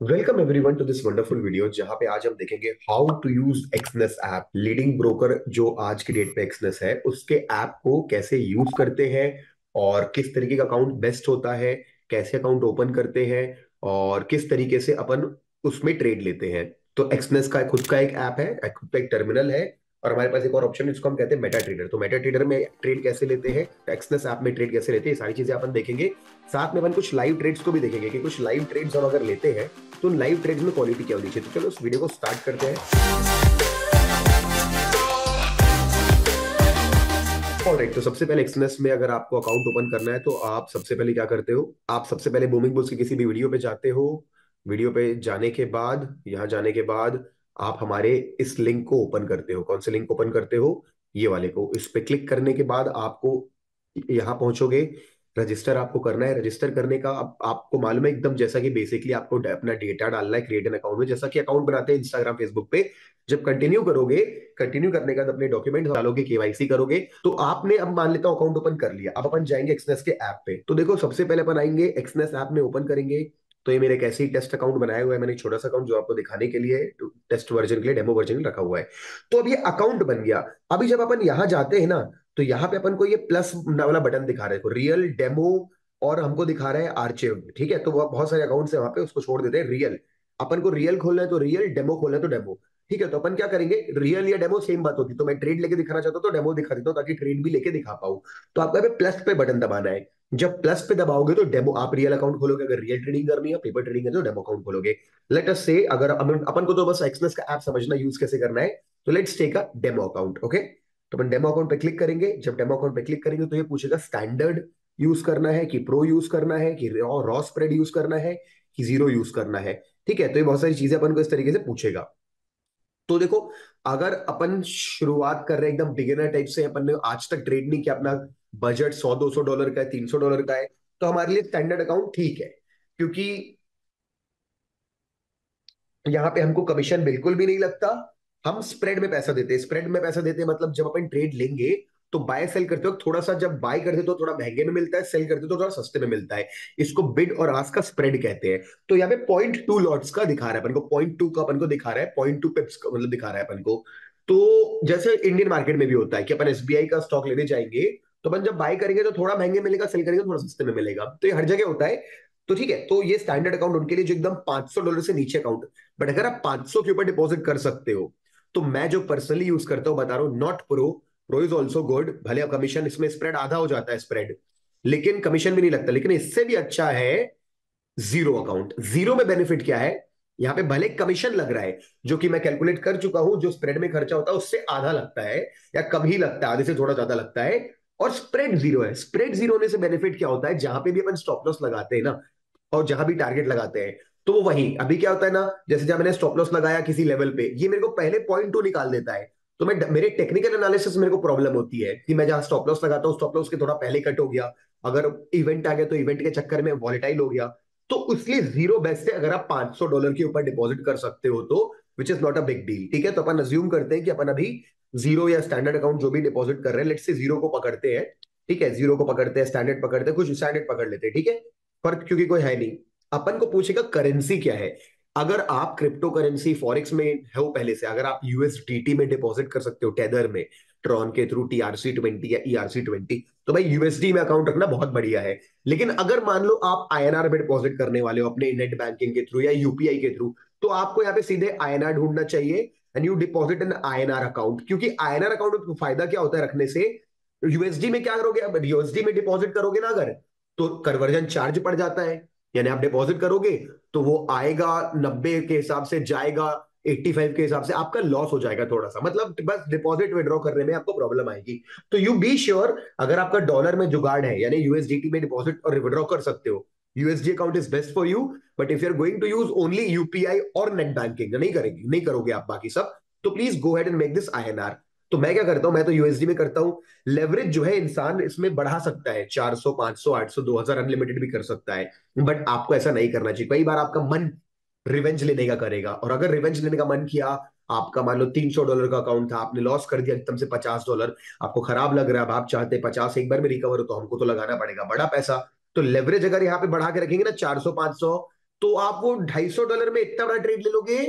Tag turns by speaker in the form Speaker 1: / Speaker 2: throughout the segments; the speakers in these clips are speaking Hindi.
Speaker 1: Welcome everyone to this wonderful video जहाँ पे आज हम देखेंगे how to use Exness app leading broker जो आज की डेट पे एक्सनेस है, उसके ऐप को कैसे यूज़ करते हैं और किस तरीके का अकाउंट बेस्ट होता है, कैसे अकाउंट ओपन करते हैं और किस तरीके से अपन उसमें ट्रेड लेते हैं. तो एक्सनेस का खुद का एक ऐप है, खुद का एक टर्मिनल है और हमारे पास एक और ऑप्शन है, जिसको हम कहते हैं मेटा ट्रेडर तो मेटा ट्रेडर में ट्रेड कैसे लेते हैं एक्सनेस ऐप में ट्रेड कैसे लेते हैं सारी चीज़ें अपन देखेंगे। साथ में अपन कुछ लाइव ट्रेड्स को भी देखेंगे कि कुछ लाइव ट्रेड्स हम अगर लेते हैं तो उन लाइव ट्रेड्स में क्वालिटी क्या होनी चाहिए। तो चलो उस वीडियो को स्टार्ट करते हैं। राइट तो सबसे पहले एक्सनेस में अगर आपको अकाउंट ओपन करना है तो आप सबसे पहले क्या करते हो? आप सबसे पहले बूमिंग बुल्स की किसी भी वीडियो पे जाते हो। वीडियो पे जाने के बाद, यहाँ जाने के बाद आप हमारे इस लिंक को ओपन करते हो। कौन से लिंक ओपन करते हो? ये वाले को। इस पे क्लिक करने के बाद आपको यहाँ पहुंचोगे। रजिस्टर आपको करना है। रजिस्टर करने का आप, आपको मालूम है एकदम जैसा कि बेसिकली आपको अपना डेटा डालना है क्रिएट एन अकाउंट में। जैसा कि अकाउंट बनाते हैं इंस्टाग्राम फेसबुक पे। जब कंटिन्यू करोगे कंटिन्यू करने के अपने डॉक्यूमेंट डालोगे केवाईसी करोगे तो आपने अब मान लेता हूँ अकाउंट ओपन कर लिया। अब अपन जाएँगे एक्सनेस के ऐप पे। तो देखो सबसे पहले अपन आएँगे एक्सनेस ऐप में ओपन करेंगे। तो ये मेरे कैसे ही टेस्ट अकाउंट बनाया हुआ है, मैंने छोटा सा अकाउंट जो आपको दिखाने के लिए टेस्ट वर्जन के लिए डेमो वर्जन रखा हुआ है। तो अब ये अकाउंट बन गया। अभी जब अपन यहाँ जाते हैं ना तो यहाँ पे अपन को ये प्लस वाला बटन दिखा रहे रियल डेमो और हमको दिखा रहा है आर्चिव ठीक है? तो वह बहुत सारे अकाउंट्स है वहाँ पे, उसको छोड़ देते हैं रियल अपन को रियल खोलना है तो रियल डेमो खोलना है तो डेमो ठीक है? तो अपन क्या करेंगे? रियल या डेमो सेम बात होती। तो मैं ट्रेड लेके दिखाना चाहता हूँ तो डेमो दिखा देता हूँ ताकि ट्रेड भी लेके दिखा पाऊँ। तो आपका प्लस पे बटन दबाना है। जब प्लस पे दबाओगे तो डेमो आप रियल अकाउंट खोलोगे, अगर रियल ट्रेडिंग करनी है पेपर ट्रेडिंग है तो डेमो अकाउंट खोलोगे। लेट अस से अगर अपन को तो बस एक्सप्रेस का ऐप समझना यूज़ कैसे करना है तो let's take a demo account okay तो अपन डेमो अकाउंट पे क्लिक करेंगे। जब डेमो अकाउंट पे क्लिक करेंगे तो ये पूछेगा स्टैंडर्ड यूज़ करना है कि प्रो यूज़ करना है, कि रॉ स्प्रेड यूज़ करना है, कि ज़ीरो यूज़ करना है? ठीक है तो ये बहुत सारी चीज़ें अपन को इस तरीके से पूछेगा। तो देखो, अगर अपन शुरुआत कर रहे हैं, एकदम बिगिनर टाइप से, अपन ने आज तक ट्रेड नहीं किया, अपना बजट सौ दो सौ डॉलर का है, तीन सौ डॉलर का है तो हमारे लिए स्टैंडर्ड अकाउंट ठीक है, क्योंकि यहाँ पे हमको कमीशन बिल्कुल भी नहीं लगता। हम स्प्रेड में पैसा देते स्प्रेड में पैसा देते मतलब जब अपन ट्रेड लेंगे तो बाय सेल करते वक्त थोड़ा सा जब बाय करते तो थोड़ा महँगे में मिलता है सेल करते तो थोड़ा सस्ते में मिलता है। इसको बिड और आस का स्प्रेड कहते हैं। तो यहाँ पे पॉइंट टू लॉट्स का दिखा रहा है अपन को। पॉइंट टू का अपन को दिखा रहा है। पॉइंट टू पिप्स का मतलब दिखा रहा है अपन को। तो जैसे इंडियन मार्केट में भी होता है कि अपन एस का स्टॉक लेने जाएँगे तो अपन जब बाय करेंगे तो थोड़ा महँगे मिलेगा सेल करेंगे तो थोड़ा सस्ते में मिलेगा। तो ये हर जगह होता है। तो ठीक है तो ये स्टैंडर्ड अकाउंट उनके लिए जो एकदम 500 डॉलर से नीचे अकाउंट बट अगर आप 500 के ऊपर डिपॉजिट कर सकते हो तो मैं जो पर्सनली यूज़ करता हूँ, बता रहा हूँ not pro pro is also good भले कमीशन इसमें स्प्रेड आधा हो जाता है स्प्रेड लेकिन कमीशन भी नहीं लगता। लेकिन इससे भी अच्छा है ज़ीरो अकाउंट ज़ीरो में बेनिफिट क्या है? यहाँ पे भले कमीशन लग रहा है, जो कि मैं कैलकुलेट कर चुका हूँ, जो स्प्रेड में खर्चा होता है, उससे आधा लगता है, या कम ही लगता है, आधे से थोड़ा ज़्यादा लगता है। और स्प्रेड ज़ीरो है। स्प्रेड ज़ीरो होने से बेनिफिट क्या होता है? जहाँ पे भी अपन स्टॉप लॉस लगाते हैं ना, और जहाँ भी टारगेट लगाते हैं तो वो वही। अभी क्या होता है ना, जैसे जब मैंने स्टॉप लॉस लगाया किसी लेवल पे, ये मेरे को पहले पॉइंट टू निकाल देता है। तो मैं, मेरे टेक्निकल एनालिसिस मेरे को प्रॉब्लम होती है कि मैं जहाँ स्टॉप लॉस लगाता हूँ स्टॉप लॉस के थोड़ा पहले कट हो गया। अगर इवेंट आ गया तो इवेंट के चक्कर में वॉलेटाइल हो गया। तो इसलिए ज़ीरो बेस्ट से अगर आप 500 डॉलर के ऊपर डिपॉजिट कर सकते हो तो which is not a big deal ठीक है? तो अपन अज्यूम करते हैं कि अपन अभी ज़ीरो या स्टैंडर्ड अकाउंट जो भी डिपॉजिट कर रहे हैं लेट से ज़ीरो को पकड़ते हैं, ठीक है? ज़ीरो को पकड़ते हैं स्टैंडर्ड पकड़ते हैं, कुछ स्टैंडर्ड पकड़ लेते हैं, ठीक है? फ़र्क क्योंकि कोई है नहीं। अपन को पूछेगा करेंसी क्या है? अगर आप क्रिप्टो करेंसी फॉरेक्स में हो पहले से, अगर आप यूएसडीटी में डिपॉजिट कर सकते हो टेदर में ट्रॉन के थ्रू टीआरसी ट्वेंटी या ईआरसी e ट्वेंटी तो भाई यूएसडी में अकाउंट रखना बहुत बढ़िया है। लेकिन अगर मान लो आप आईएनआर में डिपॉजिट करने वाले हो, अपने नेट बैंकिंग के थ्रू या यूपीआई के थ्रू तो आपको यहाँ पे सीधे आईएनआर ढूंढना चाहिए। And you deposit in INR account क्योंकि आईएनआर अकाउंट में फ़ायदा क्या होता है रखने से? यूएसडी में क्या करोगे? अब यूएसडी में डिपॉजिट करोगे ना अगर तो कन्वर्जन चार्ज पड़ जाता है। यानी आप डिपॉजिट करोगे तो वो आएगा नब्बे के हिसाब से, जाएगा 85 के हिसाब से, आपका लॉस हो जाएगा थोड़ा सा मतलब बस डिपॉजिट विड्रॉ करने में आपको प्रॉब्लम आएगी। तो यू बी श्योर अगर आपका डॉलर में जुगाड़ है, यानी यूएसडीटी में डिपॉजिट और विड्रॉ कर सकते हो USD account is best for you but if you are going to use only UPI और नेट बैंकिंग नहीं करेंगे, नहीं करोगे आप बाकी सब तो please go ahead and make this INR तो मैं क्या करता हूँ, मैं तो यूएसडी में करता हूँ। लेवरेज जो है इंसान इसमें बढ़ा सकता है 400 500 800 2000 अनलिमिटेड भी कर सकता है। बट आपको ऐसा नहीं करना चाहिए। कई बार आपका मन रिवेंज लेने का करेगा। और अगर रिवेंज लेने का मन किया, आपका मान लो तीन सौ डॉलर का अकाउंट था, आपने लॉस कर दिया एकदम से पचास डॉलर आपको खराब लग रहा है, अब आप चाहते पचास एक बार में रिकवर हो तो हमको तो लगाना पड़ेगा। बड़ा पैसा तो लेवरेज अगर यहाँ पे बढ़ा के रखेंगे ना चार सौ, पाँच सौ तो आप वो ढाई डॉलर में इतना बड़ा ट्रेड ले लोगे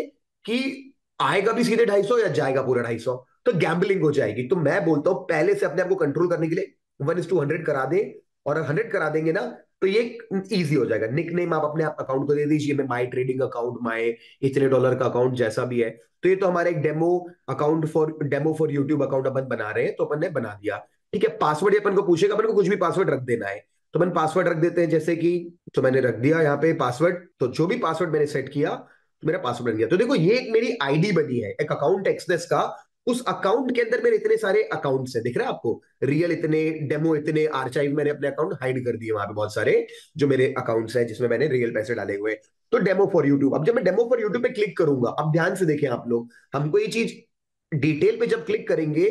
Speaker 1: कि आएगा भी सीधे ढाई या जाएगा पूरा ढाई तो गैम्बलिंग हो जाएगी। तो मैं बोलता हूँ पहले से अपने आप को कंट्रोल करने के लिए वन इज़ टू हंड्रेड करा दे और हंड्रेड करा देंगे ना तो ये इजी हो जाएगा। निक नेम आप अपने आप अकाउंट को दे दीजिए, मैं माई ट्रेडिंग अकाउंट माई इतने डॉलर का अकाउंट जैसा भी है। तो ये तो हमारा एक demo account for demo for YouTube account अपन बना रहे हैं तो अपन ने बना दिया। ठीक है पासवर्ड अपन को पूछेगा, अपन को कुछ भी पासवर्ड रख देना है। तो अपन पासवर्ड रख देते हैं, जैसे कि तो मैंने रख दिया यहाँ पे पासवर्ड तो जो भी पासवर्ड मैंने सेट किया तो मेरा पासवर्ड बन गया। तो देखो, ये एक मेरी आईडी बनी है, एक अकाउंट एक्सनेस का। उस अकाउंट के अंदर मेरे इतने सारे अकाउंट्स है, दिख रहा है आपको? रियल इतने डेमो इतने आर्चाइव मैंने अपने अकाउंट हाइड कर दिए वहाँ पे बहुत सारे, जो मेरे अकाउंट्स है, जिसमें मैंने रियल पैसे डाले हुए तो डेमो फॉर यूट्यूब अब जब मैं डेमो फॉर यूट्यूब पे क्लिक करूँगा, अब ध्यान से देखें आप लोग, हमको ये चीज़ डिटेल पे जब क्लिक करेंगे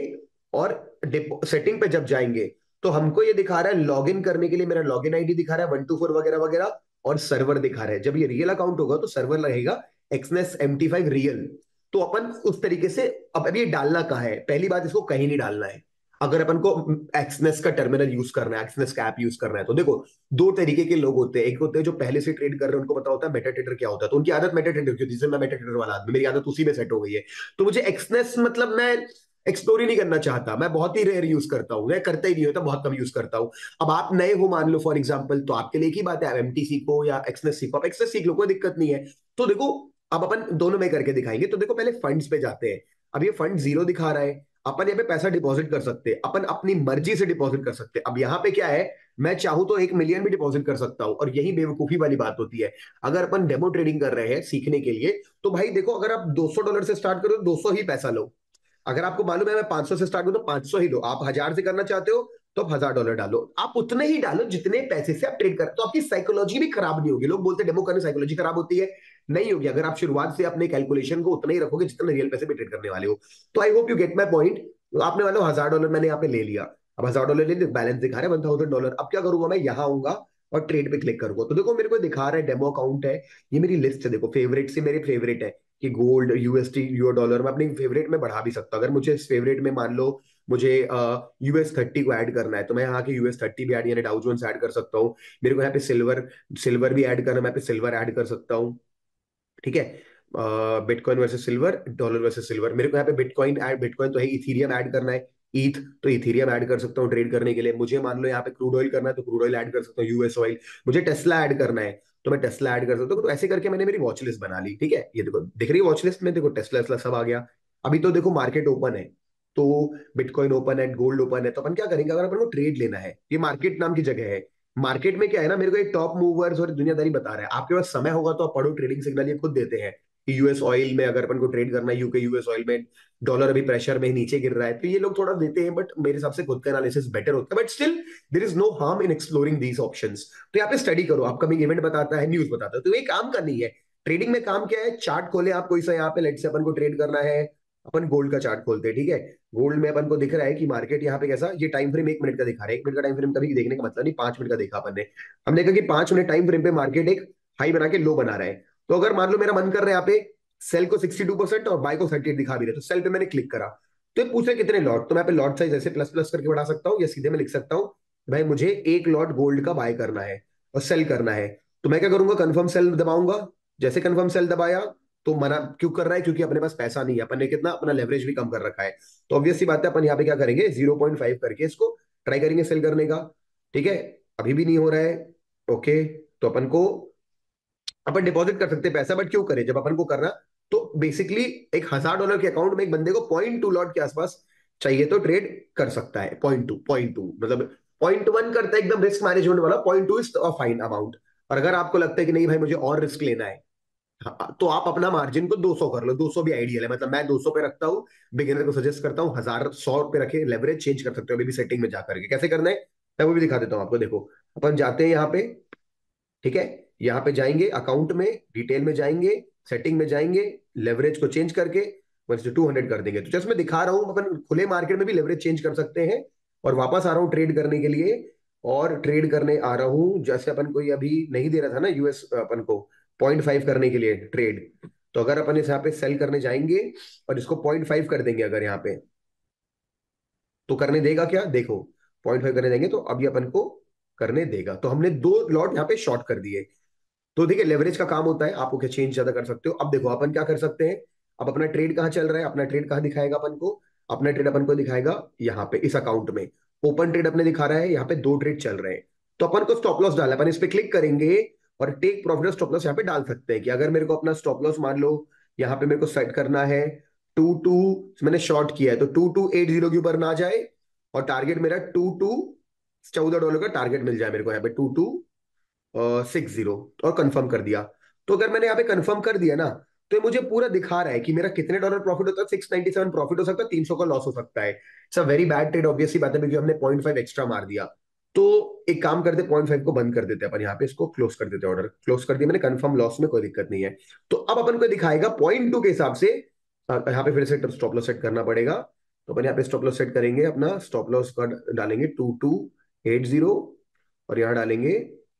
Speaker 1: और सेटिंग पे जब जाएँगे तो हमको ये दिखा रहा है लॉग इन करने के लिए मेरा लॉग इन दिखा रहा है वन टू फोर वगैरह वगैरह, और सर्वर दिखा रहा है। जब ये रियल अकाउंट होगा तो सर्वर रहेगा एक्सनेस एम रियल तो अपन उस तरीके से, अब अभी डालना कहा है? पहली बात, इसको कहीं नहीं डालना है। अगर अपन को एक्सनेस का टर्मिनल यूज़ करना है एक्सनेस का ऐप यूज़ करना है तो देखो, दो तरीके के लोग होते हैं। एक होते हैं जो पहले से ट्रेड कर रहे हैं, उनको पता होता है मेटा ट्रेडर क्या होता है। तो उनकी आदत मेटा ट्रेडर की होती है मैं मेटा ट्रेडर वाला आदमी, मेरी आदत उसी में सेट हो गई है। तो मुझे एक्सनेस मतलब मैं एक्सप्लोर ही नहीं करना चाहता। मैं बहुत ही रेयर यूज़ करता हूँ। मैं करता ही नहीं होता, बहुत कम यूज़ करता हूँ। अब आप नए हो, मान लो फॉर एग्ज़ाम्पल तो आपके लिए ही बात है एम टी सीखो या एक्सनेस सीखो आप एक्सनेस सीख लो कोई दिक्कत नहीं है। तो देखो, अब अपन दोनों में करके दिखाएँगे। तो देखो, पहले फंड्स पे जाते हैं। अब ये फंड ज़ीरो दिखा रहा है। अपन यहाँ पे पैसा डिपॉजिट कर सकते हैं। अपन अपनी मर्ज़ी से डिपॉजिट कर सकते हैं। अब यहाँ पे क्या है? मैं चाहूँ तो एक मिलियन भी डिपॉजिट कर सकता हूँ। और यही बेवकूफ़ी वाली बात होती है। अगर अपन डेमो ट्रेडिंग कर रहे हैं सीखने के लिए तो भाई देखो, अगर आप 200 डॉलर से स्टार्ट करो तो 200 ही पैसा लो। अगर आपको मालूम है, मैं 500 से स्टार्ट करूँ तो 500 ही लो। आप हज़ार से करना चाहते हो तो आप हज़ार डॉलर डालो। आप उतने ही डालो जितने पैसे से आप ट्रेड कर तो आपकी साइकोलॉजी भी खराब नहीं होगी। लोग बोलते डेमो करने साइकोलॉजी खराब होती है। नहीं होगी। अगर आप शुरुआत से अपने कैलकुलेशन को उतना ही रखोगे जितना रियल पैसे पे ट्रेड करने वाले हो। तो I hope you get my point आपने वाले हज़ार डॉलर मैंने यहाँ पे ले लिया। अब हज़ार डॉलर ले लिया बैलेंस दिखा रहा वन थाउज़ेंड डॉलर अब क्या करूँगा मैं? यहाँ आऊँगा और ट्रेड पे क्लिक करूँगा। तो देखो, मेरे को दिखा रहा है डेमो अकाउंट है। ये मेरी लिस्ट है, देखो फेवरेट से मेरे फेवरेट है। कि गोल्ड यूएसटी यूरो डॉलर, मैं अपने फेवरेट में बढ़ा भी सकता हूँ। अगर मुझे इस फेवरेट में मान लो मुझे यूएस थर्टी को ऐड करना है तो मैं यहाँ के यूएस थर्टी भी ऐड यानी डाउजोन्स ऐड कर सकता हूँ। मेरे को यहाँ पे सिल्वर सिल्वर भी ऐड करना मैं पे सिल्वर ऐड कर सकता हूँ। ठीक है? Bitcoin versus silver dollar versus silver मेरे को यहाँ पे बिटकॉइन ऐड बिटकॉइन तो है इथीरियम ऐड करना है। ईथ तो इथीरियम ऐड कर सकता हूँ ट्रेड करने के लिए। मुझे मान लो यहाँ पे क्रूड ऑयल करना है तो क्रूड ऑयल ऐड कर सकता हूँ, यूएस ऑयल। मुझे टेस्ला ऐड करना है तो मैं टेस्ला ऐड कर सकता हूँ। तो ऐसे करके मैंने मेरी वॉच लिस्ट बना ली, ठीक है? ये देखो, दिख रही वॉच लिस्ट में? देखो, टेस्ला वेस्ला सब आ गया। अभी तो देखो मार्केट ओपन है तो बिटकॉइन ओपन है गोल्ड ओपन है तो अपन क्या करेंगे? अगर अपन को ट्रेड लेना है, ये मार्केट नाम की जगह है। मार्केट में क्या है ना, मेरे को एक टॉप मूवर्स और दुनियादारी बता रहा है। आपके पास समय होगा तो आप पढ़ो ट्रेडिंग सिग्नल ये खुद देते हैं। यूएस ऑयल में अगर अपन को ट्रेड करना है यूके यूएस ऑयल में डॉलर अभी प्रेशर में नीचे गिर रहा है तो ये लोग थोड़ा देते हैं बट मेरे हिसाब से खुद का एनालिसिस बेटर होता है। But still there is no harm in exploring these option तो यहाँ पे स्टडी करो अपकमिंग इवेंट बताता है न्यूज़ बताता है। तो ये काम करनी है। ट्रेडिंग में काम क्या है? चार्ट खोले आप कोई सा यहाँ पे लेट से अपन को ट्रेड करना है, अपन गोल्ड का चार्ट खोलते हैं, ठीक है? गोल्ड में अपन को दिख रहा है कि मार्केट यहाँ पे कैसा, ये टाइम फ्रेम एक मिनट का दिखा रहा है। एक मिनट का टाइम फ्रेम कभी देखने का मतलब नहीं, पाँच मिनट का देखा अपन ने। हमने कहा कि पाँच मिनट टाइम फ्रेम पे मार्केट एक हाई बना के लो बना रहा है। तो अगर मान लो मेरा मन कर रहा है यहाँ पे सेल को 62 परसेंट और बाय को 38 दिखा भी रहे तो सेल पे मैंने क्लिक करा। तो पूछ रहे कितने लॉट तो मैं पे लॉट साइज़ ऐसे प्लस प्लस करके बढ़ा सकता हूँ या सीधे में लिख सकता हूँ, भाई मुझे एक लॉट गोल्ड का बाय करना है और सेल करना है। तो मैं क्या करूँगा? कंफर्म सेल दबाऊँगा। जैसे कंफर्म सेल दबाया तो मना क्यों कर रहा है? क्योंकि अपने पास पैसा नहीं है। अपन ने कितना? अपना लेवरेज भी कम कर रखा है। तो ऑब्वियसली बात है, अपन यहाँ पे क्या करेंगे? ज़ीरो पॉइंट फाइव करके इसको ट्राई करेंगे सेल करने का। ठीक है? अभी भी नहीं हो रहा है। ओके तो अपन को अपन डिपॉजिट कर सकते हैं पैसा बट क्यों करें? जब अपन को करना तो बेसिकली एक हज़ार डॉलर के अकाउंट में एक बंदे को पॉइंट टू लॉट के आसपास चाहिए तो ट्रेड कर सकता है। पॉइंट टू पॉइंट टू मतलब पॉइंट वन करता है एकदम रिस्क मैनेजमेंट वाला point two is a fine amount और अगर आपको लगता है कि नहीं भाई मुझे और रिस्क लेना है हाँ, तो आप अपना मार्जिन को 200 कर लो। 200 भी आइडियल है मतलब मैं 200 पे रखता हूँ बिगिनर को सजेस्ट करता हूँ हज़ार सौ पे रखे लेवरेज चेंज कर सकते हो अभी भी सेटिंग में जाकर के कैसे करना है? मैं वो भी दिखा देता हूँ आपको देखो। अपन जाते हैं यहाँ पे ठीक है? यहाँ पे जाएँगे अकाउंट में डिटेल में जाएँगे सेटिंग में जाएँगे लेवरेज को चेंज करके वन से टू हंड्रेड कर देंगे। तो जैसे मैं दिखा रहा हूँ, अपन खुले मार्केट में भी लेवरेज चेंज कर सकते हैं और वापस आ रहा हूँ ट्रेड करने के लिए और ट्रेड करने आ रहा हूँ। जैसे अपन को अभी नहीं दे रहा था ना यूएस अपन को पॉइंट फाइव करने के लिए ट्रेड तो अगर अपन इस यहाँ पे सेल करने जाएँगे और इसको पॉइंट फाइव कर देंगे अगर यहाँ पे तो करने देगा क्या? देखो पॉइंट फाइव करने देंगे तो अभी अपन को करने देगा। तो हमने दो लॉट यहाँ पे शॉर्ट कर दिए। तो देखिए लेवरेज का काम होता है, आप ओके चेंज ज़्यादा कर सकते हो। अब देखो, अपन क्या कर सकते हैं? अब अपना ट्रेड कहाँ चल रहा है? अपना ट्रेड कहाँ दिखाएगा अपन को? अपना ट्रेड अपन को दिखाएगा यहाँ पे, इस अकाउंट में। ओपन ट्रेड अपने दिखा रहा है, यहाँ पे दो ट्रेड चल रहे हैं। तो अपन को स्टॉप लॉस डाला अपन इस पे क्लिक करेंगे और टेक प्रॉफिट स्टॉप लॉस यहाँ पे डाल सकते हैं कि अगर मेरे को अपना स्टॉप लॉस मान लो, यहाँ पे मेरे को सेट करना है टू टू मैंने शॉर्ट किया है तो टू टू एट ज़ीरो के ऊपर ना जाए और टारगेट मेरा टू टू चौदह डॉलर का टारगेट मिल जाए मेरे को यहाँ पे टू टू सिक्स ज़ीरो और कंफर्म कर दिया। तो अगर मैंने यहाँ पे कंफर्म कर दिया ना तो ये मुझे पूरा दिखा रहा है कि मेरा कितने डॉलर प्रॉफिट होता है सिक्स नाइनटी सेवन प्रॉफिट हो सकता है, तीन सौ का लॉस हो सकता है। It's a very bad trade obviously बात है क्योंकि हमने पॉइंट फाइव एक्स्ट्रा मार दिया। तो एक काम करते पॉइंट फाइव को बंद कर देते अपन यहाँ पे, इसको क्लोज कर देते ऑर्डर क्लोज कर दिया, मैंने कंफर्म लॉस में कोई दिक्कत नहीं है। तो अब अपन को दिखाएगा पॉइंट टू के हिसाब से यहाँ पे फिर से स्टॉप लॉस सेट करना पड़ेगा। तो अपन यहाँ पे स्टॉप लॉस सेट करेंगे, अपना स्टॉप लॉस का डालेंगे टू टू एट ज़ीरो और यहाँ डालेंगे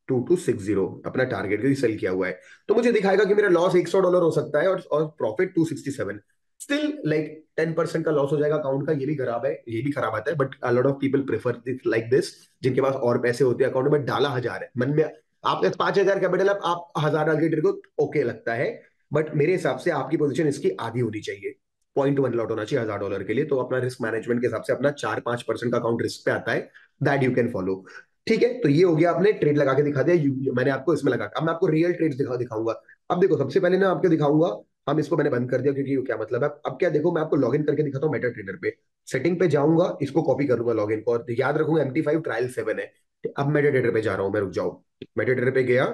Speaker 1: टू टू सिक्स ज़ीरो अपना टारगेट के सेल किया हुआ है। तो मुझे दिखाएगा कि मेरा लॉस एक सौ डॉलर हो सकता है और, और profit two sixty seven still like ten percent का लॉस हो जाएगा अकाउंट का ये भी खराब है ये भी खराब आता है but lot of people prefer like this जिनके पास और पैसे होते हैं अकाउंट में डाला हज़ार है। मन में आपके पाँच हज़ार कैपिटल आप हज़ार डाल के को ओके लगता है बट मेरे हिसाब से आपकी पोजीशन इसकी आधी होनी चाहिए। पॉइंट वन लॉट होना चाहिए हज़ार डॉलर के लिए तो अपना रिस्क मैनेजमेंट के हिसाब से अपना चार पाँच परसेंट का अकाउंट रिस्क पे आता है दैट यू कैन फॉलो ठीक है? तो ये हो गया आपने ट्रेड लगा के दिखा दिया मैंने आपको इसमें लगा अब मैं आपको रियल ट्रेड दिखा, दिखाऊँगा। अब देखो, सबसे पहले ना आपको दिखाऊँगा, हम इसको मैंने बंद कर दिया क्योंकि क्या मतलब है? अब क्या देखो, मैं आपको लॉग इन करके दिखाता हूँ मेटा ट्रेडर पे। सेटिंग पे जाऊँगा, इसको कॉपी करूँगा लॉगिन को और याद रखूँगा एम फाइव ट्रायल सेवन है। अब मेटा ट्रेडर पे जा रहा हूँ मैं, रुक जाऊँ मेटा ट्रेडर पे गया।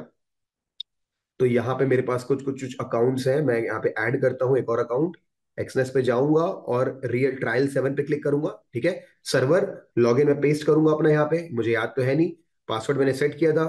Speaker 1: तो यहाँ पे मेरे पास कुछ कुछ कुछ अकाउंट्स हैं, मैं यहाँ पे ऐड करता हूँ एक और अकाउंट एक्सनेस पे जाऊँगा और रियल ट्रायल सेवन पे क्लिक करूँगा, ठीक है? सर्वर लॉगिन में पेस्ट करूँगा अपना यहाँ पे, मुझे याद तो है नहीं। पासवर्ड मैंने सेट किया था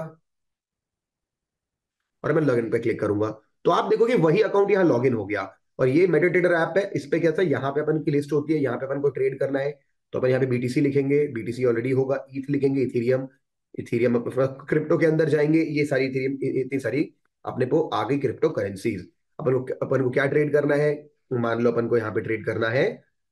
Speaker 1: और मैं लॉग इन पे क्लिक करूँगा। तो आप देखोगे वही अकाउंट यहाँ लॉगिन हो गया। और ये मेडिटेटर ऐप है, इस पे क्या था यहाँ पे अपन की लिस्ट होती है, यहाँ पे अपन को ट्रेड करना है। तो अपन यहाँ पे बीटीसी लिखेंगे बीटीसी ऑलरेडी होगा ईथ लिखेंगे इथीरियम इथीरियम क्रिप्टो के अंदर जाएँगे, ये सारी इथीरियम इतनी सारी अपने को आ गई क्रिप्टो करेंसीज अपन को अपन को क्या ट्रेड करना है? मान लो अपन को यहाँ पे ट्रेड करना है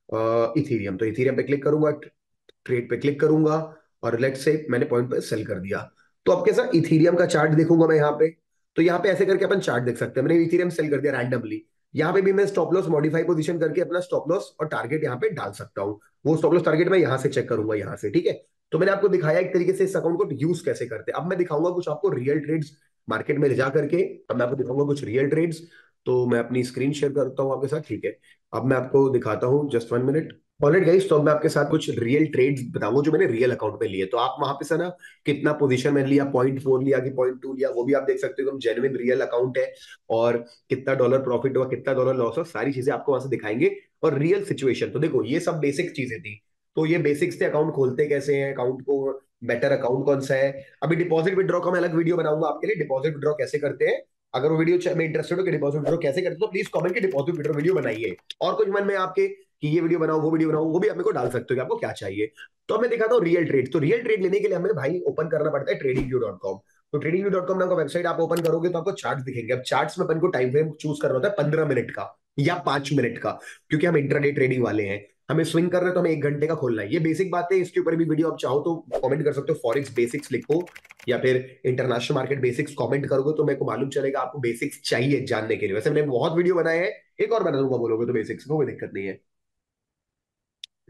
Speaker 1: इथीरियम तो इथीरियम पे क्लिक करूँगा ट्रेड पे क्लिक करूँगा और लेट से मैंने पॉइंट पे सेल कर दिया। तो अब कैसा इथीरियम का चार्ट देखूँगा मैं यहाँ पे। तो यहाँ पे ऐसे करके अपन चार्ट देख सकते हैं। मैंने इथीरियम सेल कर दिया रैंडमली यहाँ पे भी मैं स्टॉप लॉस मॉडिफाई पोजीशन करके अपना स्टॉप लॉस और टारगेट यहाँ पे डाल सकता हूँ। वो स्टॉप लॉस टारगेट मैं यहाँ से चेक करूँगा यहाँ से, ठीक है? तो मैंने आपको दिखाया एक तरीके से इस अकाउंट को यूज़ कैसे करते हैं। अब मैं दिखाऊँगा कुछ आपको रियल ट्रेड्स मार्केट में ले जा करके। अब मैं आपको दिखाऊँगा कुछ रियल ट्रेड्स तो मैं अपनी स्क्रीन शेयर करता हूँ आपके साथ, ठीक है? अब मैं आपको दिखाता हूँ just one minute already guys तो मैं आपके साथ कुछ रियल ट्रेड्स बताऊँगा जो मैंने रियल अकाउंट में लिए तो आप वहाँ पे से ना, कितना पोजीशन मैंने लिया पॉइंट फोर लिया कि पॉइंट टू लिया, वो भी आप देख सकते हो जेनुइन रियल अकाउंट है और कितना डॉलर प्रॉफिट हुआ, कितना डॉलर लॉस हुआ, सारी चीज़ें आपको वहाँ से दिखाएँगे और रियल सिचुएशन तो देखो, ये सब बेसिक चीज़ें थी। तो ये बेसिक्स थे अकाउंट खोलते कैसे हैं अकाउंट को बेटर अकाउंट कौन सा है? अभी डिपॉजिट विड्रॉ का मैं अलग वीडियो बनाऊँगा आपके लिए डिपॉजिट विड्रॉ कैसे करते हैं? अगर वो वीडियो में इंटरेस्टेड हो कि डिपॉजिट विड्रॉ कैसे करते तो प्लीज़ कमेंट के डिपॉजिट विड्रॉ वीडियो बनाइए। और कुछ मन में आपके कि ये वीडियो बनाओ, वो वीडियो बनाओ, वो भी आपको डाल सकते हो कि आपको क्या चाहिए। तो मैं दिखाता हूँ रियल ट्रेड तो रियल ट्रेड लेने के लिए हमें भाई ओपन करना पड़ता है ट्रेडिंग व्यू डॉट कॉम तो ट्रेडिंग व्यू डॉट कॉम नाम का वेबसाइट आप ओपन करोगे तो आपको चार्ट दिखेंगे। अब चार्ट्स में अपन को टाइम फ्रेम चूज़ करना होता है पंद्रह मिनट का या पाँच मिनट का, क्योंकि हम इंटरनेट ट्रेडिंग वाले हैं। हमें स्विंग कर रहे तो हमें एक घंटे का खोलना है। ये बेसिक बात है, इसके ऊपर भी वीडियो आप चाहो तो कमेंट कर सकते हो। फॉरेक्स बेसिक्स लिखो या फिर इंटरनेशनल मार्केट बेसिक्स कमेंट करोगे तो मेरे को मालूम चलेगा आपको बेसिक्स चाहिए जानने के लिए। वैसे मैंने बहुत वीडियो बनाए हैं, एक और बना दूँगा बोलोगे तो बेसिक्स को कोई दिक्कत नहीं है।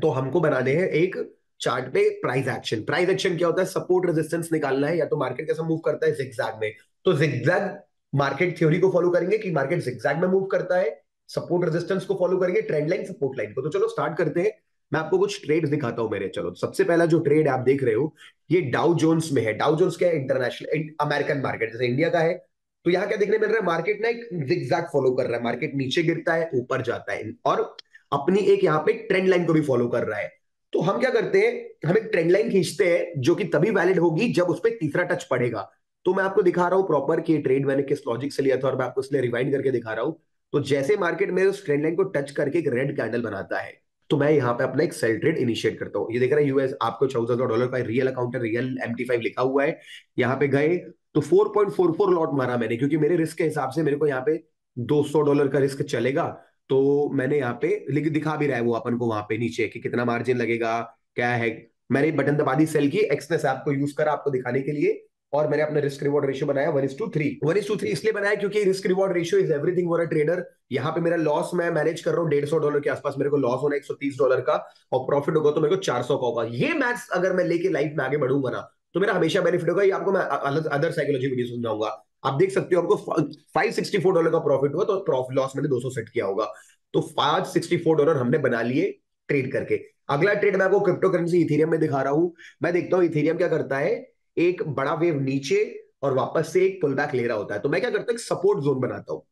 Speaker 1: तो हमको बनाने हैं एक चार्ट पे प्राइस एक्शन प्राइस एक्शन क्या होता है? सपोर्ट रेजिस्टेंस निकालना है या तो मार्केट कैसा मूव करता है जिग्जैग में। तो जिग्जैग मार्केट थ्योरी को फॉलो करेंगे कि मार्केट जिग्जैग में मूव करता है सपोर्ट रेजिस्टेंस को फॉलो करेंगे ट्रेंड लाइन सपोर्ट लाइन को। तो चलो स्टार्ट करते हैं। मैं आपको कुछ ट्रेड दिखाता हूँ मेरे। चलो, सबसे पहला जो ट्रेड आप देख रहे हो, ये डाउ जोन्स में है। डाउ जोन्स क्या है? इंटरनेशनल अमेरिकन मार्केट जैसे इंडिया का है। तो यहाँ क्या देखने मिल रहा है? मार्केट ना एक जिग्जैग फॉलो कर रहा है। मार्केट नीचे गिरता है, ऊपर जाता है। और अपनी एक यहाँ पे ट्रेंड लाइन को भी फॉलो कर रहा है। तो हम क्या करते हैं? हम एक ट्रेंड लाइन खींचते हैं, जो कि तभी वैलिड होगी जब उस पर तीसरा टच पड़ेगा। तो मैं आपको दिखा रहा हूँ प्रॉपर कि ट्रेड मैंने किस लॉजिक से लिया था और मैं आपको इसलिए रिवाइंड करके दिखा रहा हूँ। तो जैसे मार्केट मेरे उस ट्रेंड लाइन को टच करके एक रेड कैंडल बनाता है तो मैं यहाँ पे अपना एक सेल ट्रेड इनिशिएट करता हूँ। ये देख रहा है यूएस आपको चौदह डॉलर का रियल अकाउंट रियल एम लिखा हुआ है, यहाँ पे गए तो 4.44 लॉट मारा मैंने, क्योंकि मेरे रिस्क के हिसाब से मेरे को यहाँ पे 200 डॉलर का रिस्क चलेगा तो मैंने यहाँ पे लिख, दिखा भी रहा है वो अपन को वहाँ पे नीचे कि कितना मार्जिन लगेगा, क्या है। मैंने बटन दबा दी सेल की एक्सनेस ऐप को यूज़ करा आपको दिखाने के लिए और मैंने अपना रिस्क रिवॉर्ड रेशियो बनाया one is two three one is two three इसलिए बनाया क्योंकि risk reward ratio is everything for a trader यहाँ पे मेरा लॉस मैं मैनेज कर रहा हूँ डेढ़ सौ डॉलर के आसपास, मेरे को लॉस होना एक सौ तीस डॉलर का और प्रॉफिट होगा तो मेरे को चार सौ का होगा। ये मैथ्स अगर मैं लेके लाइफ में आगे बढ़ूँगा ना तो मेरा हमेशा बेनिफिट होगा। ये आपको मैं अदर साइकोलॉजी वीडियो समझाऊँगा आप देख सकते हो आपको फाइव सिक्सटी फोर डॉलर का प्रॉफिट हुआ तो लॉस मैंने दो सौ सेट किया होगा। तो फाइव सिक्सटी फोर डॉलर हमने बना लिए ट्रेड करके। अगला ट्रेड मैं आपको क्रिप्टो करेंसी इथेरियम में दिखा रहा हूँ। मैं देखता हूँ इथेरियम क्या करता है। एक बड़ा वेव नीचे और वापस से एक पुल बैक ले रहा होता है। तो मैं क्या करता हूँ सपोर्ट जोन बनाता हूँ।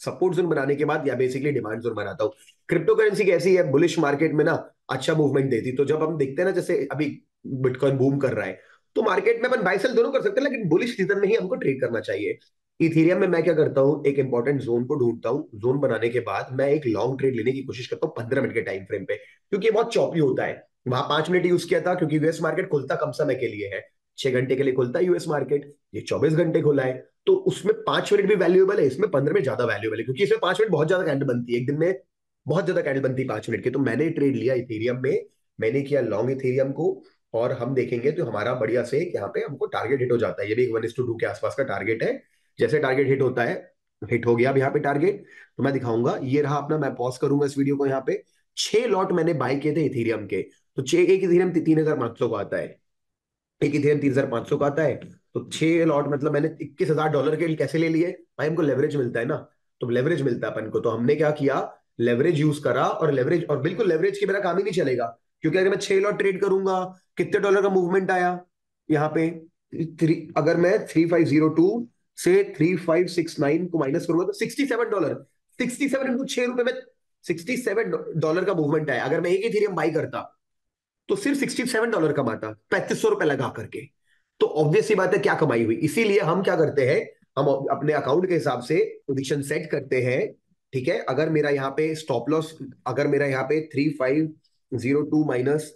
Speaker 1: सपोर्ट जोन बनाने के बाद या बेसिकली डिमांड जोन बनाता हूँ। क्रिप्टो करेंसी कैसी है? बुलिश मार्केट में ना अच्छा मूवमेंट देती। तो जब हम देखते हैं ना, जैसे अभी बिटकॉइन बूम कर रहा है तो मार्केट में अपन बाई सेल दोनों कर सकते हैं, लेकिन बुलिश सीज़न में ही हमको ट्रेड करना चाहिए। इथेरियम में मैं क्या करता हूँ, एक इंपॉर्टेंट जोन को ढूंढता हूँ। जोन बनाने के बाद मैं एक लॉन्ग ट्रेड लेने की कोशिश करता हूँ पंद्रह मिनट के टाइम फ्रेम पे, क्योंकि बहुत चौपी होता है। वहाँ पाँच मिनट यूज़ किया था, क्योंकि यूएस मार्केट खुलता कम समय के लिए है। छह घंटे के लिए खुलता है यूएस मार्केट ये चौबीस घंटे खुला है तो उसमें पाँच मिनट भी वैल्यूएबल है, इसमें पंद्रह मिनट ज़्यादा वैल्यूएबल है, क्योंकि इसमें पाँच मिनट बहुत ज़्यादा कैंडल बनती है, एक दिन में बहुत ज़्यादा कैंडल बनती है पाँच मिनट की तो मैंने ट्रेड लिया इथेरियम में, मैंने किया लॉन्ग इथेरियम को, और हम देखेंगे तो हमारा बढ़िया से यहाँ पे हमको टारगेट हिट हो जाता है, ये भी एक वन इस टू टू के आसपास का टारगेट है, जैसे टारगेट हिट होता है हिट हो गया अब यहाँ पे टारगेट तो मैं दिखाऊँगा, ये रहा अपना, मैं पॉज करूँगा इस वीडियो को यहाँ पे, छह लॉट मैंने बाय किए थे इथेरियम के तो छह, एक इथेरियम तीन हज़ार पाँच सौ का आता है एक इथेरियम तीन हज़ार पाँच सौ का आता है। तो छह लॉट मतलब मैंने इक्कीस हज़ार डॉलर के कैसे ले लिए? भाई, हमको लेवरेज मिलता है ना। तो लेवरेज मिलता है अपन को। तो हमने क्या किया? लेवरेज यूज़ करा और लेवरेज और बिल्कुल लेवरेज के मेरा काम ही नहीं चलेगा। क्योंकि अगर मैं छह लॉट ट्रेड करूँगा, कितने डॉलर का मूवमेंट आया यहाँ पे? थ्री अगर मैं थ्री फाइव ज़ीरो टू से थ्री फाइव सिक्स नाइन को माइनस करूँगा तो sixty seven dollar sixty seven into छह रुपए में सिक्सटी सेवन डॉलर का मूवमेंट आया। अगर मैं एक इथेरियम बाई करता तो सिर्फ़ सिक्सटी सेवन डॉलर कमाता, पैंतीस सौ रुपए लगा करके। तो ऑब्वियस बात है, क्या कमाई हुई? इसीलिए हम क्या करते हैं, हम अपने अकाउंट के हिसाब से पोजिशन सेट करते हैं, ठीक है? अगर मेरा यहाँ पे स्टॉप लॉस अगर मेरा यहाँ पे three five zero two minus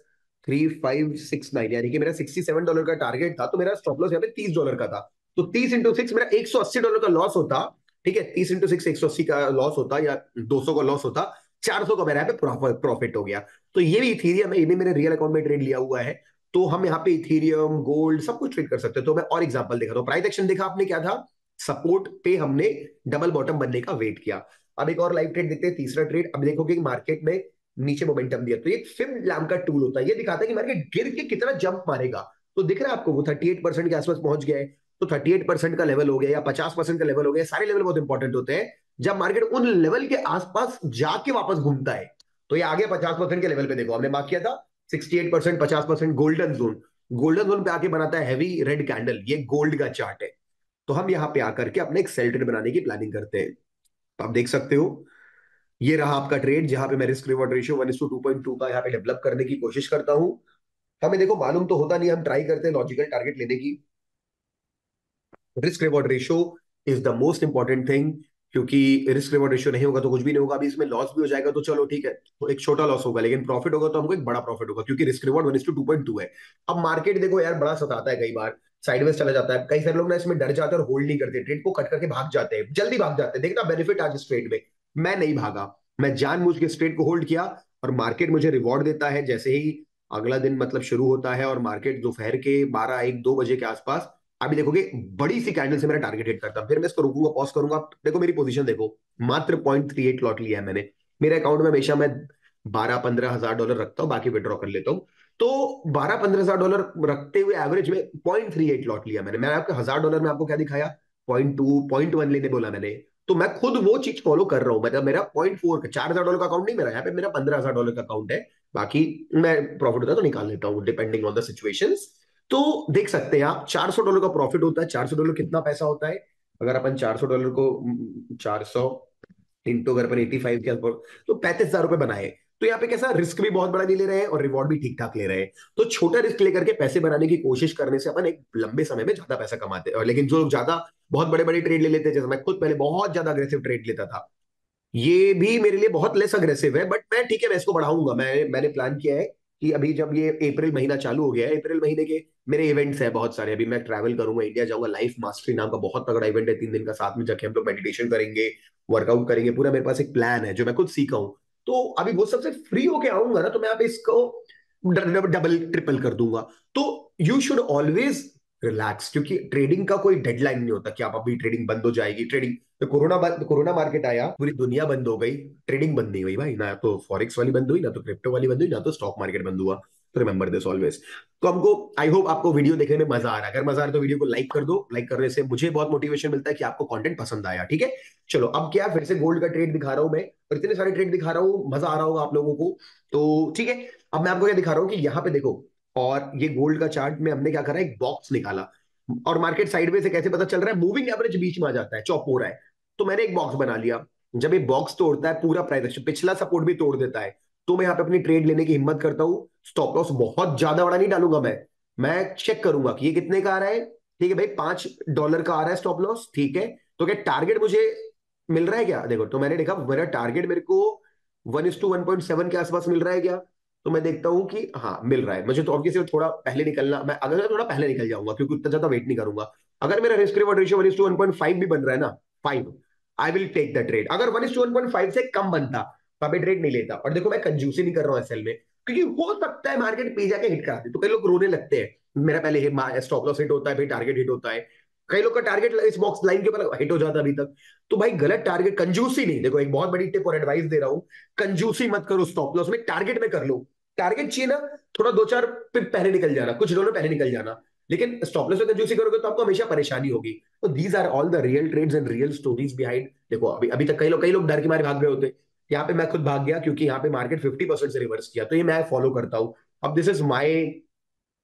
Speaker 1: three five six nine यानी कि मेरा सिक्सटी सेवन डॉलर का टारगेट था तो मेरा स्टॉप लॉस यहाँ पे तीस डॉलर का था। तो तीस इंटू सिक्स मेरा एक सौ अस्सी डॉलर का लॉस होता, ठीक है? तीस इंटू सिक्स एक सौ अस्सी का लॉस होता या दो सौ का लॉस होता, चार सौ का मेरा यहाँ पे प्रॉफिट हो गया। तो ये भी इथीरियम है ये मेरे रियल अकाउंट में ट्रेड लिया हुआ है। तो हम यहाँ पे इथीरियम गोल्ड सब कुछ ट्रेड कर सकते हैं। तो मैं और एग्ज़ाम्पल देखा तो प्राइस एक्शन देखा आपने क्या था? सपोर्ट पे हमने डबल बॉटम बनने का वेट किया। अब एक और लाइव ट्रेड देखते हैं, तीसरा ट्रेड अब देखोगे मार्केट में नीचे मोमेंटम दिया। तो ये फिम लैम का टूल होता है। ये दिखाता है कि मार्केट गिर के कितना जंप मारेगा। तो दिख रहा है आपको, वो 38 परसेंट के आसपास पहुँच गए तो 38 परसेंट का लेवल हो गया या 50 परसेंट का लेवल हो गया। सारे लेवल बहुत इंपॉर्टेंट होते हैं। जब मार्केट उन लेवल के आसपास जाके वापस घूमता है तो ये आगे पचास परसेंट के लेवल पे देखो, हमने मार्क किया था सिक्सटी एट परसेंट पचास percent golden zone golden zone पे आके बनाता है हैवी रेड कैंडल ये गोल्ड का चार्ट है। तो हम यहाँ पे आकर के अपने एक सेल ट्रेड बनाने की प्लानिंग करते हैं। तो आप देख सकते हो, ये रहा आपका ट्रेड जहाँ पे मैं risk reward ratio one two point two का यहाँ पे डेवलप करने की कोशिश करता हूँ। हमें देखो, मालूम तो होता नहीं, हम ट्राई करते हैं लॉजिकल टारगेट लेने की। Risk reward ratio is the most important thing क्योंकि रिस्क रिवॉर्ड रेशियो नहीं होगा तो कुछ भी नहीं होगा, अभी इसमें लॉस भी हो जाएगा तो चलो ठीक है तो एक छोटा लॉस होगा, लेकिन प्रॉफिट होगा तो हमको एक बड़ा प्रॉफिट होगा, क्योंकि risk reward one two two point two है। अब मार्केट देखो यार, बड़ा सताता है कई बार साइडवेज चला जाता है, कई सारे लोग ना इसमें डर जाते हैं और होल्ड नहीं करते ट्रेड को कट करके भाग जाते हैं, जल्दी भाग जाते हैं। देखना बेनिफिट आज इस ट्रेड में, मैं नहीं भागा, मैं जानबूझ के स्ट्रेट को होल्ड किया और मार्केट मुझे रिवॉर्ड देता है, जैसे ही अगला दिन मतलब शुरू होता है और मार्केट दोपहर के बारह एक दो बजे के आसपास अभी देखोगे, बड़ी सी कैंडल से मेरा टारगेट हिट करता। फिर मैं इसको रुकूँगा पॉज करूँगा। देखो, मेरी पोजीशन देखो, मात्र पॉइंट थ्री एट लॉट लिया है मैंने। मेरे अकाउंट में हमेशा मैं बारह पंद्रह हज़ार डॉलर रखता हूँ, बाकी विड्रॉ कर लेता हूँ। तो बारह पंद्रह हज़ार डॉलर रखते हुए एवरेज में पॉइंट थ्री एट लॉट लिया मैंने। मैंने आपके हज़ार डॉलर में आपको क्या दिखाया? पॉइंट टू पॉइंट वन लेने बोला मैंने। तो मैं खुद वो चीज़ फॉलो कर रहा हूँ। मतलब मेरा पॉइंट फोर चार हज़ार डॉलर का अकाउंट नहीं मेरा, यहाँ पे मेरा पंद्रह हज़ार डॉलर का अकाउंट है। बाकी मैं प्रॉफिट होता तो निकाल लेता हूँ डिपेंडिंग ऑन द सिचुएशन तो देख सकते हैं आप, चार सौ डॉलर का प्रॉफिट होता है, चार सौ डॉलर कितना पैसा होता है? अगर अपन चार सौ डॉलर को चार सौ इंटू अगर अपन एटी फाइव के तो पैंतीस हज़ार रुपए बनाए। तो यहाँ पे कैसा रिस्क भी बहुत बड़ा नहीं ले रहे हैं और रिवॉर्ड भी ठीक ठाक ले रहे हैं। तो छोटा रिस्क लेकर के पैसे बनाने की कोशिश करने से अपन एक लंबे समय में ज़्यादा पैसा कमाते हैं। लेकिन जो लोग ज़्यादा, बहुत बड़े बड़े ट्रेड ले लेते हैं, जैसे मैं खुद पहले बहुत ज़्यादा अग्रेसिव ट्रेड लेता था। ये भी मेरे लिए बहुत लेस अग्रेसिव है बट मैं, ठीक है, मैं इसको बढ़ाऊँगा। मैं, मैंने प्लान किया है कि अभी जब ये अप्रैल महीना चालू हो गया है अप्रैल महीने के मेरे इवेंट्स है बहुत सारे। अभी मैं ट्रैवल करूँगा इंडिया जाऊँगा लाइफ मास्टरी नाम का बहुत तगड़ा इवेंट है, तीन दिन का साथ में जाके हम लोग मेडिटेशन करेंगे वर्कआउट करेंगे। पूरा मेरे पास एक प्लान है जो मैं खुद सीखा हूँ। तो अभी वो सबसे फ्री होके आऊँगा ना तो मैं आप इसको डबल ट्रिपल कर दूँगा। तो यू शुड ऑलवेज रिलैक्स क्योंकि ट्रेडिंग का कोई डेडलाइन नहीं होता कि आप अभी ट्रेडिंग बंद हो जाएगी। ट्रेडिंग तो कोरोना कोरोना मार्केट आया, पूरी दुनिया बंद हो गई। ट्रेडिंग बंद नहीं हुई भाई, ना तो फॉरेक्स वाली बंद हुई, ना तो क्रिप्टो वाली बंद हुई, ना तो स्टॉक मार्केट बंद हुआ। रिमेंबर दिस ऑलवेज तो हमको आई होप आपको वीडियो देखने में मज़ा आ रहा है। अगर मज़ा आ रहा है तो वीडियो को लाइक कर दो। लाइक करने से मुझे बहुत मोटिवेशन मिलता है कि आपको कंटेंट पसंद आया, ठीक है? चलो, अब क्या फिर से गोल्ड का ट्रेड दिखा रहा हूँ मैं और इतने सारे ट्रेड दिखा रहा हूँ। मज़ा आ रहा होगा आप लोगों को। तो ठीक है, अब मैं आपको क्या दिखा रहा हूँ कि यहाँ पे देखो, और ये गोल्ड का चार्ट में हमने क्या करा, एक बॉक्स निकाला। और मार्केट साइड में से कैसे पता चल रहा है मूविंग एवरेज बीच में आ जाता है चौप हो रहा है। तो मैंने एक बॉक्स बना लिया। जब ये बॉक्स तोड़ता है, पूरा प्राइस पिछला सपोर्ट भी तोड़ देता है। तो मैं यहाँ पे अपनी ट्रेड लेने की हिम्मत करता हूँ। स्टॉप लॉस बहुत ज़्यादा बड़ा नहीं डालूँगा मैं। मैं चेक करूँगा कि ये कितने का आ रहा है। ठीक है भाई, पाँच डॉलर का आ रहा है स्टॉप लॉस ठीक है। तो क्या टारगेट मुझे मिल रहा है क्या? देखो तो मैंने देखा, मेरा टारगेट मेरे को one is two one point seven के आसपास मिल रहा है क्या? तो मैं देखता हूँ कि हाँ मिल रहा है। मुझे तो ऑब्वियसली थोड़ा पहले निकलना, मैं अगर थोड़ा पहले निकल जाऊँगा, क्योंकि उतना ज़्यादा वेट नहीं करूँगा। अगर मेरा risk reward ratio one is two one point five भी बन रहा है ना five I will take the trade अगर one is two one point five से कम बनता ट्रेड नहीं लेता। और देखो मैं कंजूसी नहीं कर रहा हूँ एसएल में, क्योंकि हो सकता है मार्केट पे जाके हिट कराती तो कई लोग रोने लगते हैं। मेरा पहले स्टॉप लॉस हिट होता है, फिर टारगेट हिट होता है। कई लोग का टारगेट इस बॉक्स लाइन के ऊपर हिट हो जाता अभी तक। तो भाई गलत टारगेट कंजूसी नहीं। देखो एक बहुत बड़ी टिप और एडवाइस दे रहा हूँ। कंजूसी मत करो स्टॉप लॉस में टारगेट में कर लो। टारगेट चाहिए ना, थोड़ा दो चार पिप पहले निकल जाना। कुछ डॉलर पहले निकल जाना। लेकिन स्टॉप लॉस में कंजूसी करोगे तो आपको हमेशा परेशानी होगी। तो these are all the real trades and real stories behind देखो अभी अभी तक कई लोग कई लोग डर के मारे भाग गए होते। यहाँ पे मैं खुद भाग गया क्योंकि यहाँ पे मार्केट फिफ्टी परसेंट से रिवर्स किया। तो ये मैं फॉलो करता हूँ। अब this is my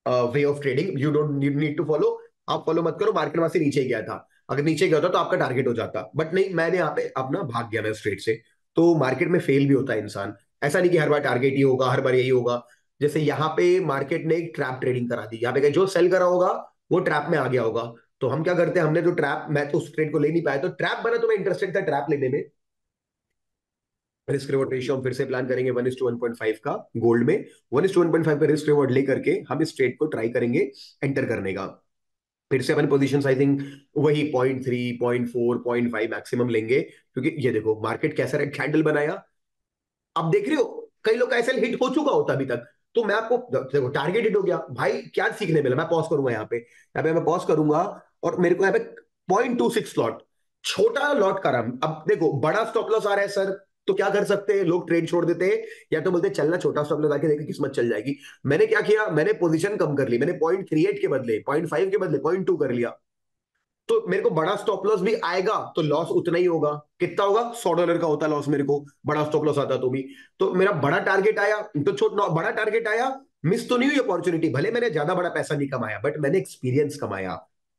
Speaker 1: way of trading you don't need to follow आप फॉलो मत करो। मार्केट वहाँ से नीचे गया था। अगर नीचे गया होता तो आपका टारगेट हो जाता। बट नहीं, मैंने यहाँ पे अपना भाग गया मैं स्ट्रेट से। तो मार्केट में फेल भी होता है इंसान। ऐसा नहीं कि हर बार टारगेट ही होगा, हर बार यही होगा। जैसे यहाँ पे मार्केट ने एक ट्रैप ट्रेडिंग करा दी। यहाँ पे जो सेल करा होगा, वो ट्रैप में आ गया होगा। तो हम क्या करते हैं? हमने जो ट्रैप मैं तो उस ट्रेड को ले नहीं पाया। तो ट्रैप बना तो मैं इंटरेस्टेड था ट्रैप लेने में। रिस्क रिवॉर्ड रेशियो हम फिर से प्लान करेंगे one is two one point five का गोल्ड में। One is two one point five का रिस्क रिवॉर्ड लेकर के हम इस ट्रेड को ट्राई करेंगे एंटर करने का। फिर से अपन पोजीशन आई थिंक वही point three point four point five maximum लेंगे। क्योंकि ये देखो मार्केट कैसा रेड कैंडल बनाया। अब देख रहे हो, कई लोग ऐसे हिट हो चुका होता अभी तक। तो मैं आपको, देखो टारगेट हिट हो गया। भाई, क्या सीखने मिला? मैं पॉज करूँगा यहाँ पे। यहाँ पे मैं पॉज करूँगा और मेरे को यहाँ पे पॉइंट टू सिक्स लॉट छोटा लॉट करा। अब देखो, बड़ा स्टॉप लॉस आ रहा है सर तो क्या कर सकते हैं? लोग ट्रेड छोड़ देते हैं, या तो बोलते चलना छोटा स्टॉप लगा के देखे किस्मत चल जाएगी। मैंने क्या किया? मैंने पोजीशन कम कर ली। मैंने पॉइंट थ्री एट के बदले पॉइंट फाइव के बदले पॉइंट टू कर लिया। तो मेरे को बड़ा स्टॉप लॉस भी आएगा तो लॉस उतना ही होगा। कितना होगा? सौ डॉलर का होता लॉस मेरे को। बड़ा स्टॉप लॉस आता तो भी। तो मेरा बड़ा टारगेट आया तो छोटा बड़ा टारगेट आया मिस तो नहीं हुई अपॉर्चुनिटी भले मैंने ज़्यादा बड़ा पैसा नहीं कमाया बट मैंने एक्सपीरियंस कमाया।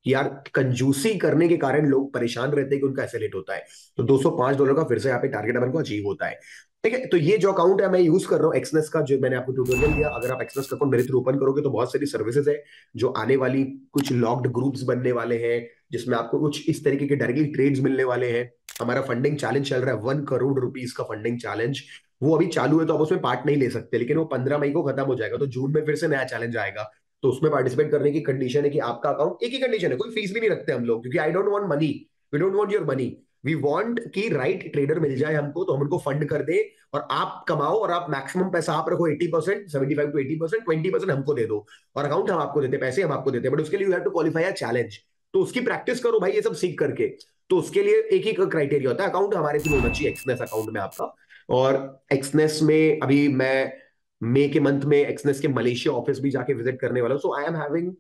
Speaker 1: यार, कंजूसी करने के कारण लोग परेशान रहते हैं कि उनका एसेलेट होता है। तो 205 डॉलर का फिर से यहाँ पे टारगेट अपन को अचीव होता है। ठीक है? तो ये जो अकाउंट है, मैं यूज़ कर रहा हूँ एक्सनेस का, जो मैंने आपको ट्यूटोरियल दिया। अगर आप एक्सनेस का अकाउंट मेरे थ्रू ओपन करोगे तो बहुत सारी सर्विसेज़ है, जो आने वाली कुछ लॉक्ड ग्रुप्स बनने वाले हैं, जिसमें आपको कुछ इस तरीके के डायरेक्टली ट्रेड्स मिलने वाले हैं। हमारा फंडिंग चैलेंज चल रहा है वन करोड़ रुपीज़ का फंडिंग चैलेंज वो अभी चालू है तो आप उसमें पार्ट नहीं ले सकते, लेकिन वो पंद्रह मई को खत्म हो जाएगा तो जून में फिर से नया चैलेंज आएगा। तो उसमें पार्टिसिपेट करने की कंडीशन है कि आपका अकाउंट एक ही कंडीशन है, कोई फ़ीस भी नहीं रखते हम लोग, क्योंकि I don't want money we don't want your money we want कि राइट ट्रेडर मिल जाए हमको तो हम उनको फंड कर दे और आप कमाओ और आप मैक्सिमम पैसा आप रखो 80 percent seventy five to eighty percent twenty percent हमको दे दो और अकाउंट हम आपको देते, पैसे हम आपको देते बट उसके लिए you have to qualify a challenge तो उसकी प्रैक्टिस करो भाई ये सब सीख करके। तो उसके लिए एक ही क्राइटेरिया होता है अकाउंट हमारे थ्रू होना चाहिए एक्सनेस अकाउंट में आपका। और एक्सनेस में अभी मैं मे के मंथ में एक्सनेस के मलेशिया ऑफ़िस भी जाके विज़िट करने वाला so I am having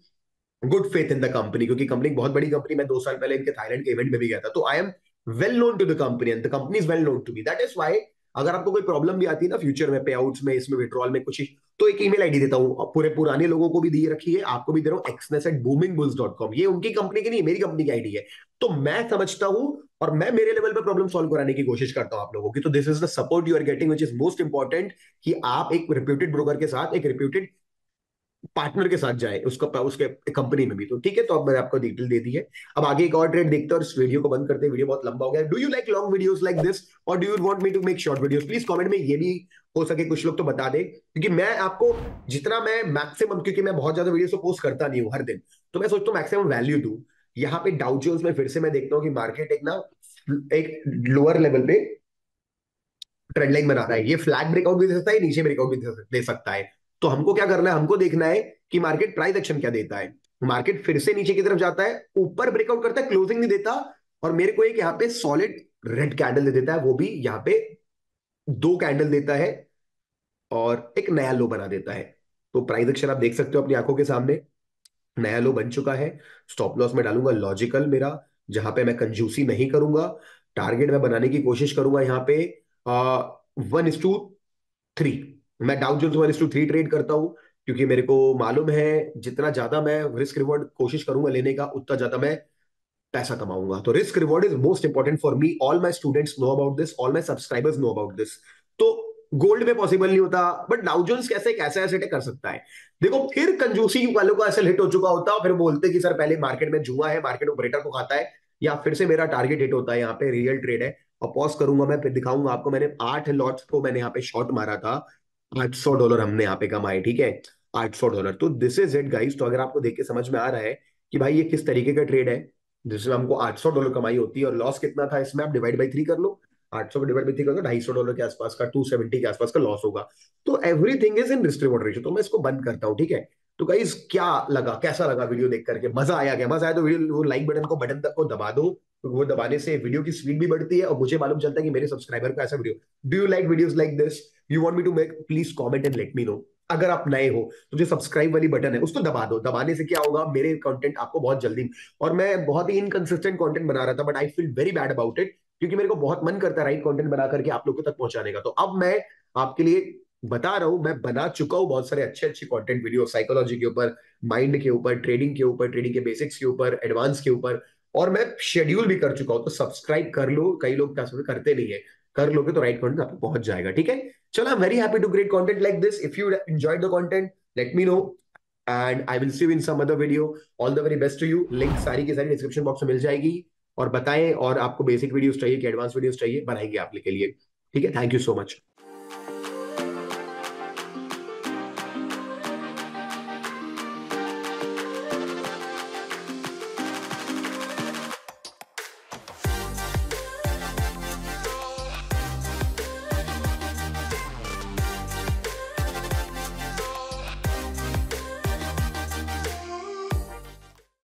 Speaker 1: good faith in the company क्योंकि कंपनी बहुत बड़ी कंपनी मैं दो साल पहले इनके थाईलैंड के इवेंट में भी गया था। तो I am well known to the company and the company is well known to me that is why अगर आपको कोई प्रॉब्लम भी आती है ना फ्यूचर में पे आउट्स में, इसमें विड्रॉल में कुछ तो एक ईमेल आईडी देता हूँ। पूरे पुराने लोगों को भी दिए रखी है, आपको भी दे रहा हूँ Exness at booming bulls dot com ये उनकी कंपनी की नहीं, मेरी कंपनी की आईडी है। तो मैं समझता हूँ और मैं मेरे लेवल पे प्रॉब्लम सॉल्व कराने की कोशिश करता हूँ आप लोगों की। तो this is the support you are getting which is most important कि आप एक रिप्यूटेड ब्रोकर के साथ, एक रिप्यूटेड पार्टनर के साथ जाए उसका, उसके कंपनी में भी। तो ठीक है तो अब मैंने आपको डिटेल दे दी है। अब आगे एक और ट्रेड देखते हैं और इस वीडियो को बंद करते हैं। वीडियो बहुत लंबा हो गया। Do you like long videos like this और do you want me to make short videos please comment में ये भी हो सके, कुछ लोग तो बता दे। क्योंकि मैं आपको, जितना मैं मैक्सिमम क्योंकि मैं बहुत ज़्यादा वीडियो पोस्ट करता नहीं हूँ हर दिन तो मैं सोचता हूँ मैक्सिमम वैल्यू दू। यहाँ पे डाउजोन्स में फिर से मैं देखता हूँ कि मार्केट एक ना, एक लोअर लेवल पे ट्रेंड लाइन बना रहा है। ये फ्लैग ब्रेकआउट भी दे सकता है, नीचे ब्रेकआउट भी दे सकता है। तो हमको क्या करना है? हमको देखना है कि मार्केट प्राइस एक्शन क्या देता है। मार्केट फिर से नीचे की तरफ़ जाता है, ऊपर ब्रेकआउट करता है क्लोजिंग नहीं देता, और मेरे को एक यहाँ पे सॉलिड रेड कैंडल दे देता है, वो भी यहाँ पे दो कैंडल देता है और एक नया लो बना देता है। तो प्राइस एक्शन आप देख सकते हो अपनी आँखों के सामने। नया लो बन चुका है। स्टॉप लॉस में डालूँगा लॉजिकल मेरा, जहाँ पे मैं कंजूसी नहीं करूँगा। टारगेट में बनाने की कोशिश करूँगा यहाँ पे वन इज़ टू थ्री मैं Dow Jones one is to three trade करता हूँ, क्योंकि मेरे को मालूम है जितना ज़्यादा मैं रिस्क रिवॉर्ड कोशिश करूँगा लेने का, उतना ज़्यादा मैं पैसा कमाऊँगा। तो risk reward is most important for me all my students know about this all my subscribers know about this तो गोल्ड में पॉसिबल नहीं होता बट डाउजोन्स कैसे कैसे ऐसे कर सकता है? देखो, फिर कंजूसी वालों का ऐसे हिट हो चुका होता है फिर बोलते कि, सर, पहले मार्केट में जुआ है मार्केट ऑपरेटर को खाता है। या फिर से मेरा टारगेट हिट होता है, यहाँ पे रियल ट्रेड है। और पॉज करूँगा मैं, फिर दिखाऊँगा आपको, मैंने आठ लॉट्स को मैंने यहाँ पे शॉर्ट मारा था। आठ सौ डॉलर हमने यहाँ पे कमाए, ठीक है? आठ सौ डॉलर तो दिस इज़ इट गाइस तो अगर आपको देख के समझ में आ रहा है कि भाई ये किस तरीके का ट्रेड है जिसमें हमको आठ सौ डॉलर कमाई होती है और लॉस कितना था इसमें? आप डिवाइड बाई थ्री कर लो। आठ सौ डिवाइड बाई थ्री कर लो ढाई सौ डॉलर के आसपास का टू सेवेंटी के आसपास का लॉस होगा। तो एवरीथिंग इज़ इन रेशियो तो मैं इसको बंद करता हूँ, ठीक है? तो गाइस क्या लगा? कैसा लगा वीडियो देख करके? मज़ा आया क्या? मज़ा आया तो वीडियो वो लाइक बटन को बटन तक को दबा दो। तो वो दबाने से वीडियो की स्पीड भी बढ़ती है और मुझे मालूम चलता है कि मेरे सब्सक्राइबर को ऐसा video do you like videos like this you want me to make please comment and let me know अगर आप नए हो तो जो सब्सक्राइब वाली बटन है, उसको दबा दो। दबाने से क्या होगा? मेरे कंटेंट आपको बहुत जल्दी और मैं बहुत ही इनकंसिस्टेंट कंटेंट बना रहा था but I feel very bad about it क्योंकि मेरे को बहुत मन करता है राइट कंटेंट बना करके आप लोगों तक पहुँचाने का। तो अब मैं आपके लिए बता रहा हूँ, मैं बना चुका हूँ बहुत सारे अच्छे अच्छे कंटेंट वीडियो साइकोलॉजी के ऊपर माइंड के ऊपर ट्रेडिंग के ऊपर ट्रेडिंग के बेसिक्स के ऊपर एडवांस के ऊपर और मैं शेड्यूल भी कर चुका हूँ तो सब्सक्राइब कर लो। कई लोग करते नहीं है। कर लोगे तो राइट कॉन्टेंट आपको पहुँच जाएगा, ठीक है? चलो I very happy to create content like this if you enjoyed the content let me know and I will see in some other video all the very best to you link सारी की सारी डिस्क्रिप्शन बॉक्स में मिल जाएगी और बताएँ और आपको बेसिक वीडियोस चाहिए कि एडवांस वीडियोस चाहिए, बनाएँगे आप के लिए। ठीक है? Thank you so much